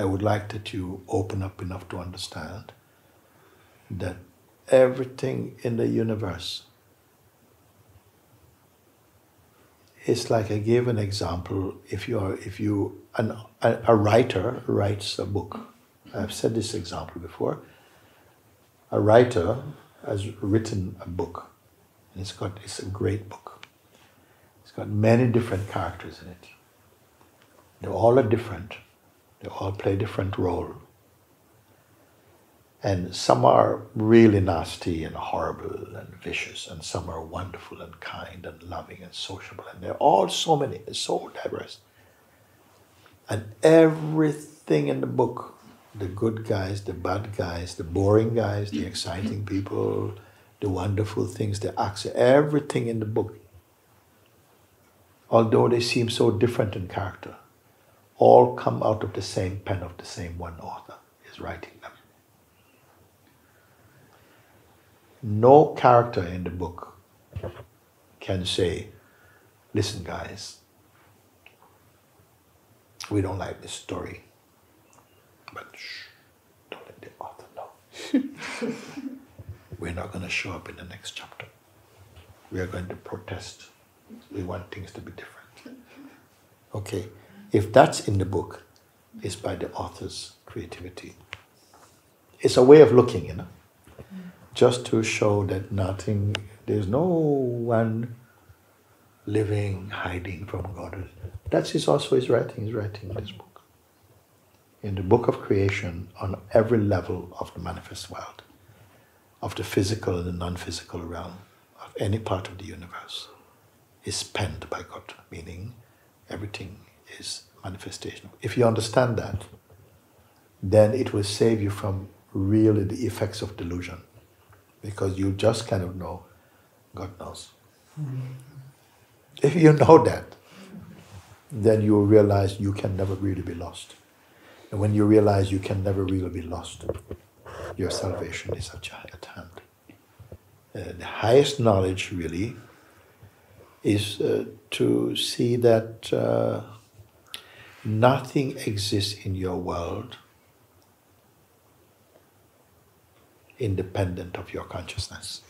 I would like that you open up enough to understand that everything in the universe is like I gave an example. If you are, if you, an, a, a writer writes a book. I've said this example before. A writer has written a book, and it's got it's a great book. It's got many different characters in it. They all are different. They all play different role. And some are really nasty and horrible and vicious, and some are wonderful and kind and loving and sociable. And they're all so many, so diverse. And everything in the book the good guys, the bad guys, the boring guys, the exciting people, the wonderful things, the acts, everything in the book, although they seem so different in character, all come out of the same pen of the same one author is writing them. No character in the book can say, listen, guys, we don't like this story, but shh, don't let the author know. We're not going to show up in the next chapter. We are going to protest. We want things to be different. Okay, if that's in the book, it's by the author's creativity. It's a way of looking, you know just to show that nothing, there's no one living, hiding from God. That's his, also his writing, he's writing this book. In the book of creation, on every level of the manifest world, of the physical and the non physical realm, of any part of the universe, is penned by God, meaning everything is manifestation. If you understand that, then it will save you from really the effects of delusion because you just kind of know God knows. If you know that, then you will realize you can never really be lost. And when you realize you can never really be lost, your salvation is at hand. Uh, the highest knowledge, really, is uh, to see that uh, nothing exists in your world independent of your consciousness.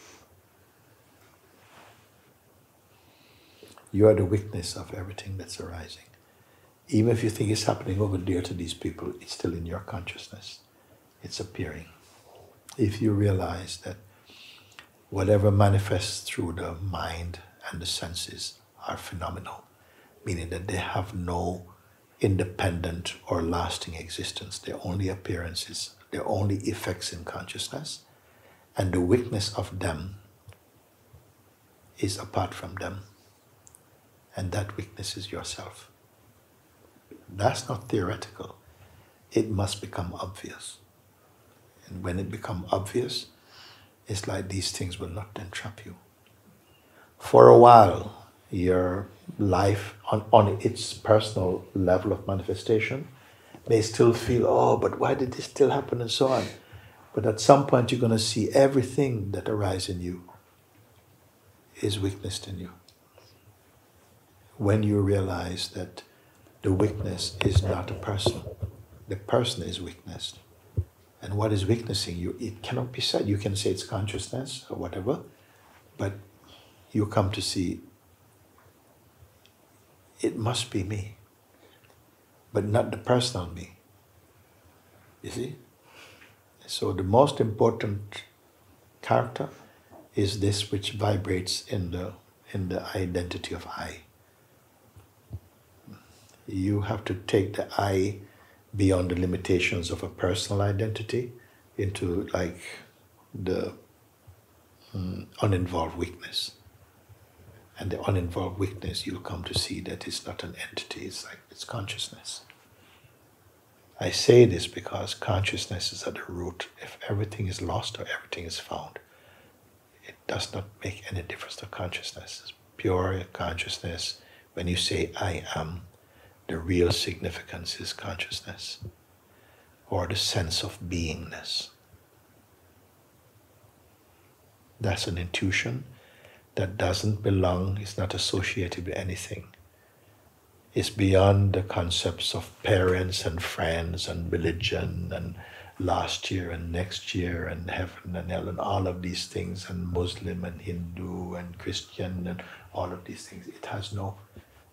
You are the witness of everything that's arising. Even if you think it's happening over there to these people, it's still in your consciousness. It's appearing. If you realize that whatever manifests through the mind and the senses are phenomenal, meaning that they have no independent or lasting existence, they're only appearances they're only effects in consciousness, and the witness of them is apart from them, and that witness is yourself. That's not theoretical. It must become obvious. And when it becomes obvious, it's like these things will not entrap you. For a while, your life on, on its personal level of manifestation may still feel, oh, but why did this still happen and so on. But at some point, you're going to see everything that arises in you is witnessed in you. When you realize that the witness is not a person, the person is witnessed. And what is witnessing you, it cannot be said. You can say it's consciousness or whatever, but you come to see it must be me but not the personal me. You see? So the most important character is this which vibrates in the in the identity of I. You have to take the I beyond the limitations of a personal identity into like the um, uninvolved witness. And the uninvolved witness, you'll come to see that it's not an entity, it's like it's consciousness. I say this because consciousness is at the root. If everything is lost or everything is found, it does not make any difference to consciousness. It's pure consciousness. When you say I am, the real significance is consciousness or the sense of beingness. That's an intuition that doesn't belong, is not associated with anything. It's beyond the concepts of parents and friends and religion and last year and next year and heaven and hell and all of these things and Muslim and Hindu and Christian and all of these things. It has no,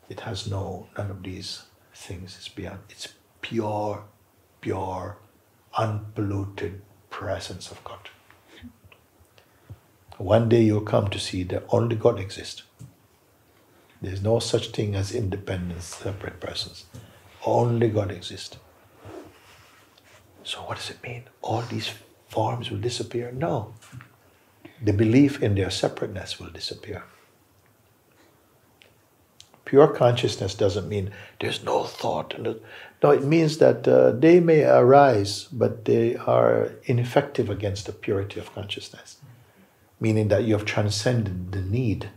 it has no, none of these things. It's beyond, it's pure, pure, unpolluted presence of God. One day you'll come to see that only God exists. There's no such thing as independent, separate persons. Only God exists. So, what does it mean? All these forms will disappear? No. The belief in their separateness will disappear. Pure consciousness doesn't mean there's no thought. No, it means that uh, they may arise, but they are ineffective against the purity of consciousness. Meaning that you have transcended the need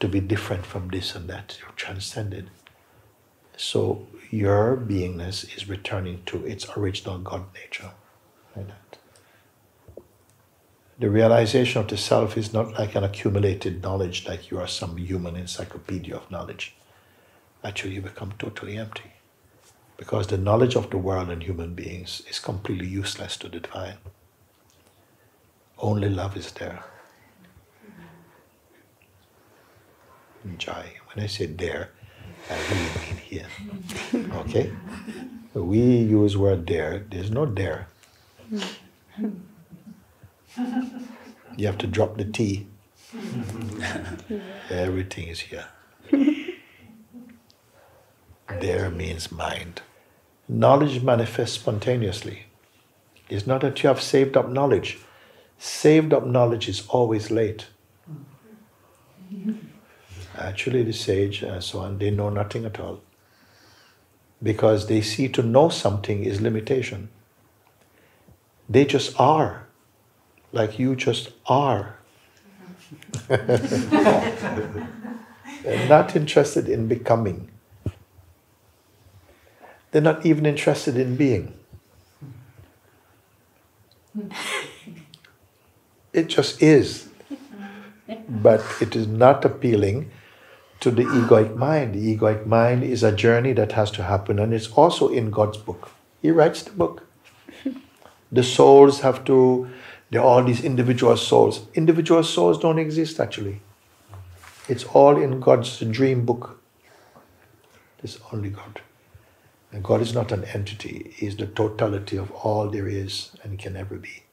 to be different from this and that. You've transcended. So your beingness is returning to its original God nature. Like that. The realization of the self is not like an accumulated knowledge, like you are some human encyclopedia of knowledge. Actually, you become totally empty. Because the knowledge of the world and human beings is completely useless to the divine. Only love is there. Joy. When I say there, I really mean here. Okay? We use word there. There's no there. You have to drop the T. Everything is here. There means mind. Knowledge manifests spontaneously. It's not that you have saved up knowledge. Saved up knowledge is always late. Actually, the sage and so on, they know nothing at all. Because they see to know something is limitation. They just are. Like you just are. They're not interested in becoming. They're not even interested in being. It just is. But it is not appealing to the egoic mind. The egoic mind is a journey that has to happen, and it's also in God's book. He writes the book. The souls have to, there are all these individual souls. Individual souls don't exist actually. It's all in God's dream book. There's only God. And God is not an entity, He is the totality of all there is and can ever be.